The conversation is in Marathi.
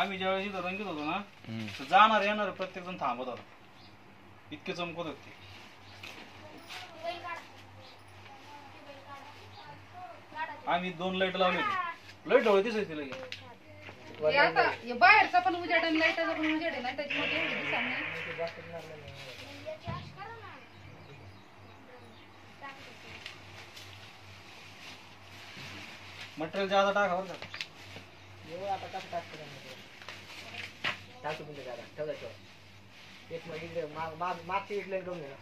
आम्ही ज्यावेळेस इथं रंगीत होतो ना. तर जाणार येणार प्रत्येक जण थांबत होता. इतके चमकत होते. आम्ही दोन लाइट लावले होते. लाइट डोळे दिसायचे लगे. हे आता हे बाहेरचा पण उजेड आणि लाईटाचा पण उजेड आहे ना त्याच्यामुळे एवढी दिसत नाही. मटेरियल जादा टाका बरं का. एवढं आता कसं टाकतं? त्यामध्ये? टाकतो तुमच्या घरात ठेवता ठेवा एक मग इकडे माग माग मागची इकडे घेऊन घे ना